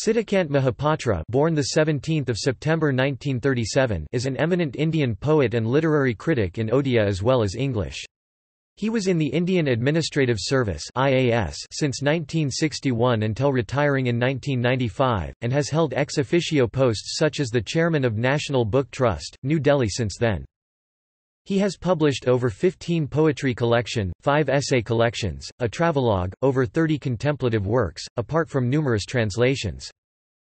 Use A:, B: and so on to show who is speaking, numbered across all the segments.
A: Sitakant Mahapatra born the 17th of September 1937 is an eminent Indian poet and literary critic in Odia as well as English. He was in the Indian Administrative Service IAS since 1961 until retiring in 1995, and has held ex officio posts such as the chairman of National Book Trust, New Delhi since then. He has published over 15 poetry collection, 5 essay collections, a travelogue, over 30 contemplative works, apart from numerous translations.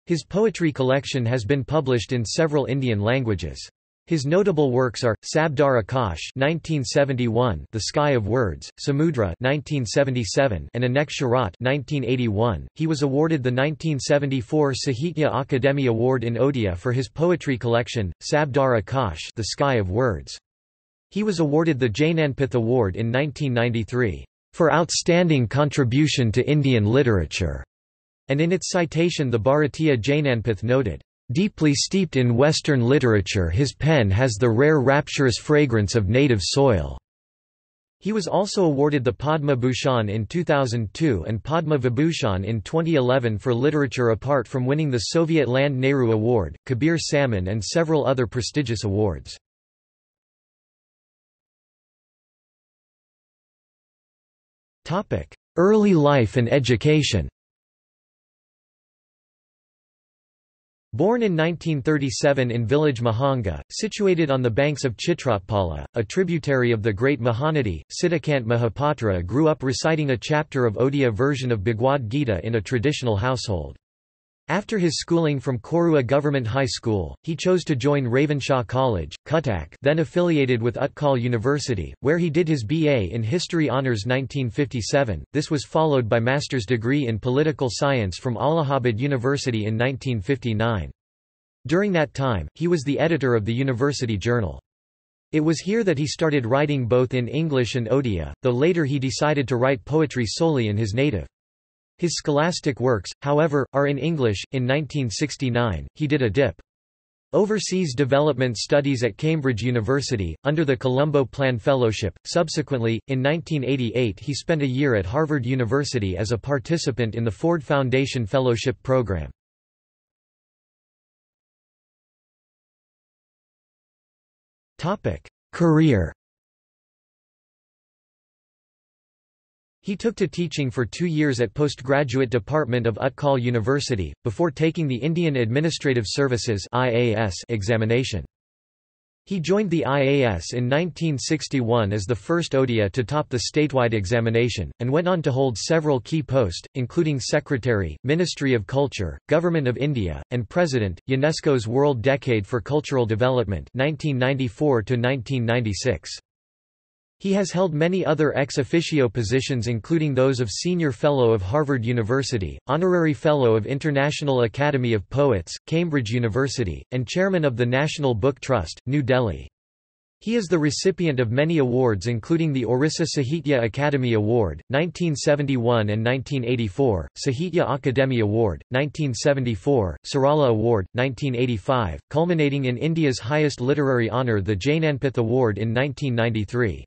A: His poetry collection has been published in several Indian languages. His notable works are Sabdar Akash (1971), The Sky of Words, Samudra (1977), and Anek Sharat (1981). He was awarded the 1974 Sahitya Akademi Award in Odia for his poetry collection Sabdar Akash, The Sky of Words. He was awarded the Jnanpith Award in 1993, "...for outstanding contribution to Indian literature", and in its citation the Bharatiya Jnanpith noted, "...deeply steeped in Western literature his pen has the rare rapturous fragrance of native soil." He was also awarded the Padma Bhushan in 2002 and Padma Vibhushan in 2011 for literature apart from winning the Soviet Land Nehru Award, Kabir Samman and several other prestigious awards. Early life and education Born in 1937 in village Mahanga, situated on the banks of Chitrotpala, a tributary of the great Mahanadi, Sitakant Mahapatra grew up reciting a chapter of Odia version of Bhagavad Gita in a traditional household. After his schooling from Korua Government High School, he chose to join Ravenshaw College, Cuttack then affiliated with Utkal University, where he did his BA in History Honours 1957. This was followed by master's degree in Political Science from Allahabad University in 1959. During that time, he was the editor of the university journal. It was here that he started writing both in English and Odia, though later he decided to write poetry solely in his native. His scholastic works, however, are in English. In 1969, he did a dip. Overseas Development Studies at Cambridge University, under the Colombo Plan Fellowship. Subsequently, in 1988 he spent a year at Harvard University as a participant in the Ford Foundation Fellowship Program. Career He took to teaching for two years at postgraduate department of Utkal University, before taking the Indian Administrative Services examination. He joined the IAS in 1961 as the first Odia to top the statewide examination, and went on to hold several key posts, including Secretary, Ministry of Culture, Government of India, and President, UNESCO's World Decade for Cultural Development 1994 -1996. He has held many other ex officio positions including those of Senior Fellow of Harvard University, Honorary Fellow of International Academy of Poets, Cambridge University, and Chairman of the National Book Trust, New Delhi. He is the recipient of many awards including the Orissa Sahitya Akademi Award, 1971 and 1984, Sahitya Akademi Award, 1974, Sarala Award, 1985, culminating in India's highest literary honour the Jnanpith Award in 1993.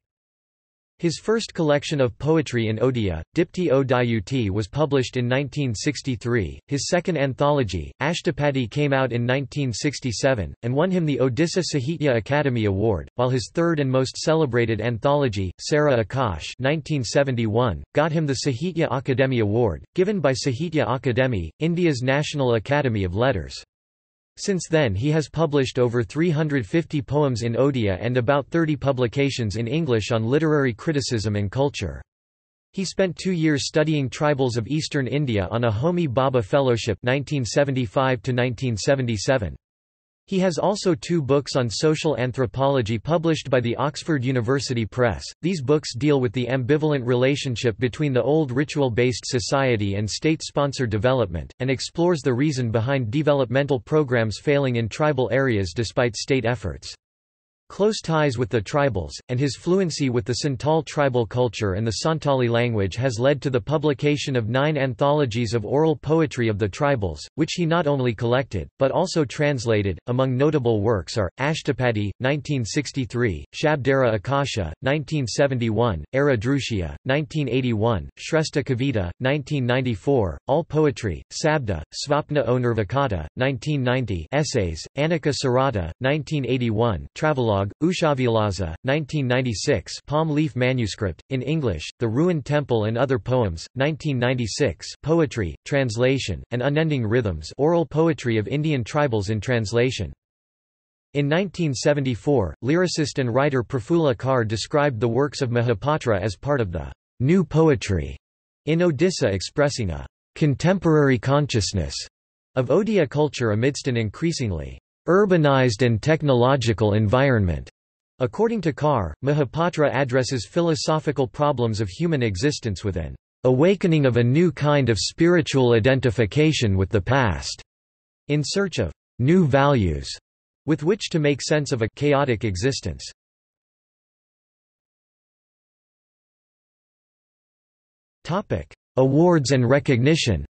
A: His first collection of poetry in Odia, Dipti o was published in 1963, his second anthology, Ashtapadi came out in 1967, and won him the Odisha Sahitya Akademi Award, while his third and most celebrated anthology, Sara Akash 1971, got him the Sahitya Akademi Award, given by Sahitya Akademi, India's National Academy of Letters. Since then he has published over 350 poems in Odia and about 30 publications in English on literary criticism and culture. He spent two years studying tribals of eastern India on a Homi Bhabha Fellowship 1975 -1977. He has also two books on social anthropology published by the Oxford University Press. These books deal with the ambivalent relationship between the old ritual-based society and state-sponsored development, and explores the reason behind developmental programs failing in tribal areas despite state efforts. Close ties with the tribals, and his fluency with the Santal tribal culture and the Santali language has led to the publication of nine anthologies of oral poetry of the tribals, which he not only collected, but also translated. Among notable works are Ashtapadi, 1963, Shabdara Akasha, 1971, Aradrushya, 1981, Shrestha Kavita, 1994, All Poetry, Sabda, Svapna o Nirvikata, 1990, Essays, Anika Sarata, 1981, Travelogue Dialogue, Ushavilaza, 1996 Palm Leaf Manuscript, in English, The Ruined Temple and Other Poems, 1996 Poetry, Translation, and Unending Rhythms Oral Poetry of Indian Tribals in Translation. In 1974, lyricist and writer Prafulla Kar described the works of Mahapatra as part of the new poetry in Odisha expressing a contemporary consciousness of Odia culture amidst an increasingly urbanized and technological environment. According to Kar, Mahapatra addresses philosophical problems of human existence with an awakening of a new kind of spiritual identification with the past, in search of new values with which to make sense of a chaotic existence. Topic: Awards and recognition.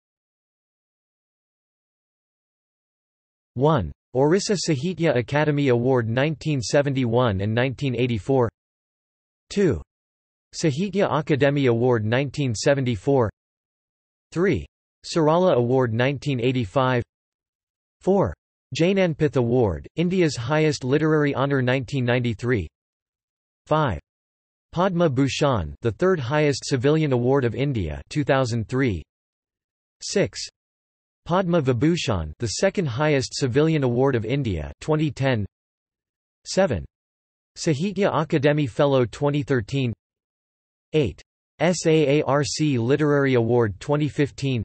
A: 1. Orissa Sahitya Academy Award 1971 and 1984 2. Sahitya Akademi Award 1974 3. Sarala Award 1985 4. Jnanpith Award, India's highest literary honour 1993 5. Padma Bhushan, the third highest civilian award of India 2003 6. Padma Vibhushan, the second highest civilian award of India, 2010. 7. Sahitya Akademi Fellow 2013. 8. SAARC Literary Award 2015.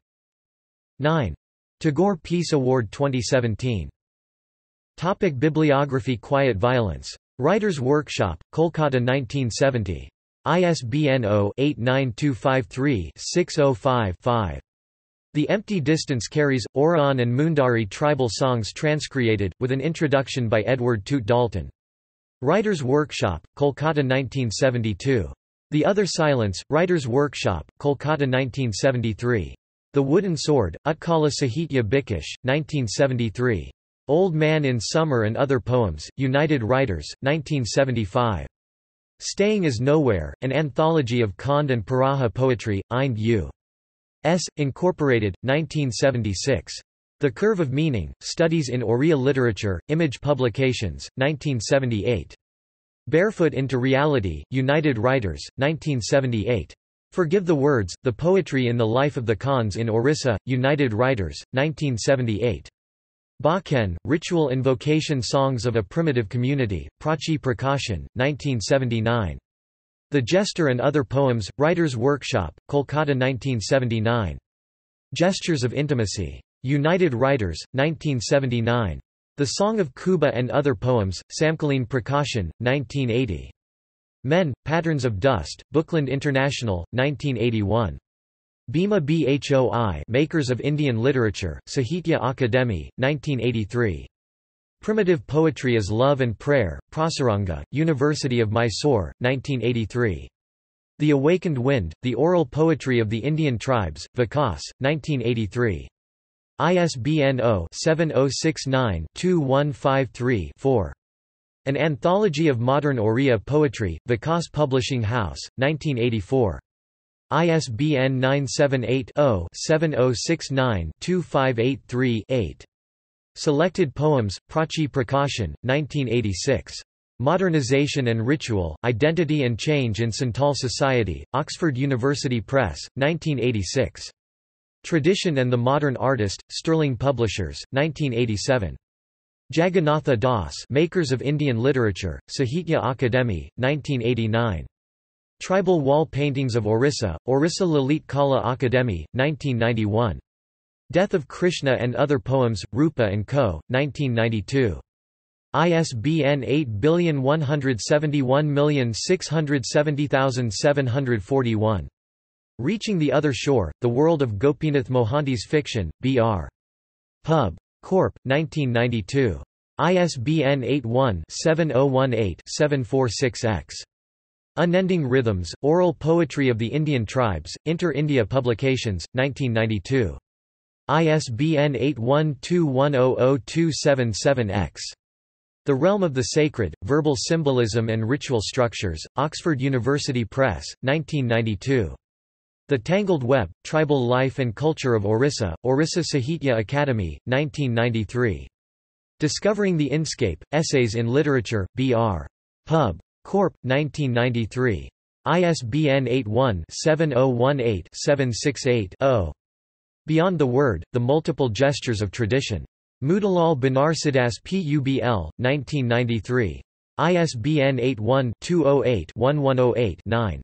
A: 9. Tagore Peace Award 2017. Topic Bibliography Quiet Violence. Writers Workshop, Kolkata 1970. ISBN 0-89253-605-5. The Empty Distance carries, Oraon and Mundari tribal songs transcreated, with an introduction by Edward Tuite Dalton. Writers Workshop, Kolkata 1972. The Other Silence, Writers Workshop, Kolkata 1973. The Wooden Sword, Utkala Sahitya Bikash, 1973. Old Man in Summer and Other Poems, United Writers, 1975. Staying is Nowhere, an anthology of Kondh and Paraja poetry, Ind U. S. Incorporated, 1976. The Curve of Meaning, Studies in Oriya Literature, Image Publications, 1978. Barefoot into Reality, United Writers, 1978. Forgive the Words, The Poetry in the Life of the Khans in Orissa, United Writers, 1978. Bachen, Ritual Invocation Songs of a Primitive Community, Prachi Prakashan, 1979. The Jester and Other Poems, Writers' Workshop, Kolkata 1979. Gestures of Intimacy. United Writers, 1979. The Song of Kuba and Other Poems, Samkaleen Prakashan, 1980. Men, Patterns of Dust, Bookland International, 1981. Bhima Bhoi Makers of Indian Literature, Sahitya Akademi, 1983. Primitive Poetry is Love and Prayer, Prasaranga, University of Mysore, 1983. The Awakened Wind, The Oral Poetry of the Indian Tribes, Vikas, 1983. ISBN 0-7069-2153-4. An Anthology of Modern Oriya Poetry, Vikas Publishing House, 1984. ISBN 978 0 7069 2583 8. Selected Poems, Prachi Prakashan, 1986. Modernization and Ritual, Identity and Change in Santal Society, Oxford University Press, 1986. Tradition and the Modern Artist, Sterling Publishers, 1987. Jagannatha Das Makers of Indian Literature, Sahitya Akademi, 1989. Tribal Wall Paintings of Orissa, Orissa Lalit Kala Akademi, 1991. Death of Krishna and Other Poems, Rupa & Co., 1992. ISBN 8171670741. Reaching the Other Shore, The World of Gopinath Mohanty's Fiction, B.R. Pub. Corp., 1992. ISBN 81-7018-746-X. Unending Rhythms, Oral Poetry of the Indian Tribes, Inter-India Publications, 1992. ISBN 8121000277-X. The Realm of the Sacred, Verbal Symbolism and Ritual Structures, Oxford University Press, 1992. The Tangled Web, Tribal Life and Culture of Orissa, Orissa Sahitya Academy, 1993. Discovering the Inscape, Essays in Literature, B.R. Pub. Corp. 1993. ISBN 81-7018-768-0. Beyond the Word, The Multiple Gestures of Tradition. Motilal Banarsidass Publ, 1993. ISBN 81-208-1108-9.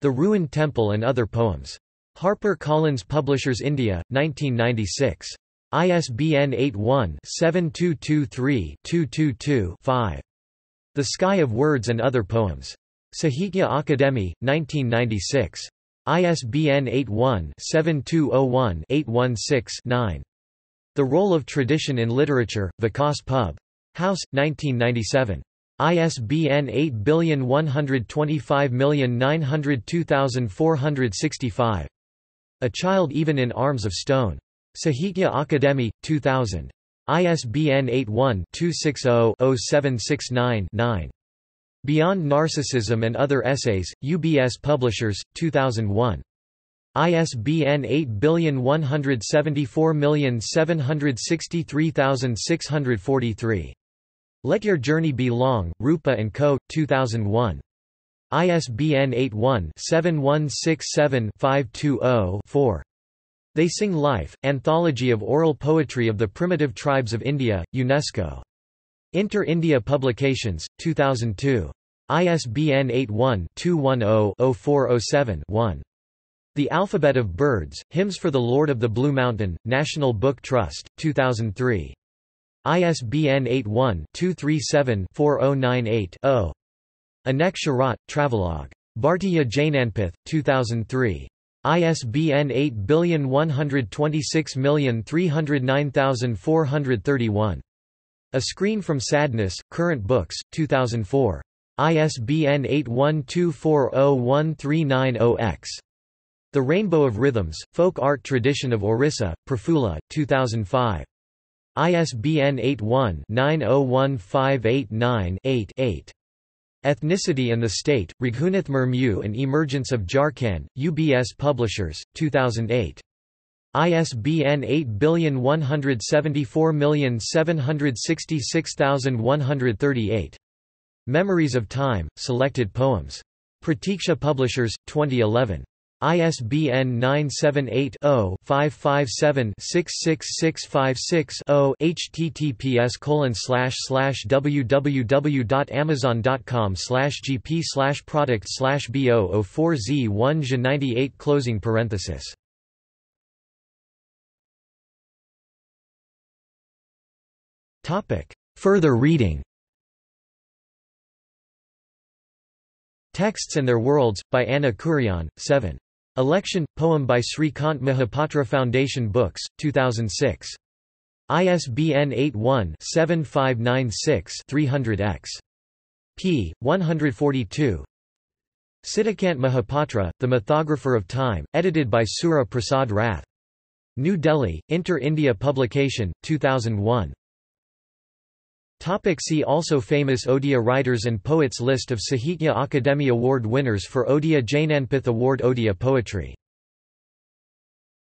A: The Ruined Temple and Other Poems. Harper Collins Publishers India, 1996. ISBN 81-7223-222-5. The Sky of Words and Other Poems. Sahitya Akademi, 1996. ISBN 81-7201-816-9. The Role of Tradition in Literature, Vikas Pub. House, 1997. ISBN 8125902465. A Child Even in Arms of Stone. Sahitya Akademi, 2000. ISBN 81-260-0769-9. Beyond Narcissism and Other Essays, UBS Publishers, 2001. ISBN 8174763643. Let Your Journey Be Long, Rupa & Co., 2001. ISBN 81-7167-520-4. They Sing Life, Anthology of Oral Poetry of the Primitive Tribes of India, UNESCO. Inter-India Publications, 2002. ISBN 81-210-0407-1. The Alphabet of Birds, Hymns for the Lord of the Blue Mountain, National Book Trust, 2003. ISBN 81-237-4098-0. Anek Sharat, Travelogue. Bhartiya Jnanpith, 2003. ISBN 8126309431. A Screen from Sadness, Current Books, 2004. ISBN 81240139-0-X. The Rainbow of Rhythms, Folk Art Tradition of Orissa, Prafula, 2005. ISBN 81-901589-8-8. Ethnicity and the State, Raghunath Murmu and Emergence of Jharkhand, UBS Publishers, 2008. ISBN 8174766138. Memories of Time, Selected Poems. Pratiksha Publishers, 2011. ISBN 978-0-557-66656-0 https www.amazon.com gp product b004z1 98 closing parenthesis Further reading Texts and Their Worlds, by Anna Kurian, 7. Election, poem by Sitakant Mahapatra Foundation Books, 2006. ISBN 81-7596-300-X. p. 142 Sitakant Mahapatra, The Mythographer of Time, edited by Sura Prasad Rath. New Delhi, Inter-India Publication, 2001. Topic see also Famous Odia writers and poets List of Sahitya Akademi Award winners for Odia Jnanpith Award Odia Poetry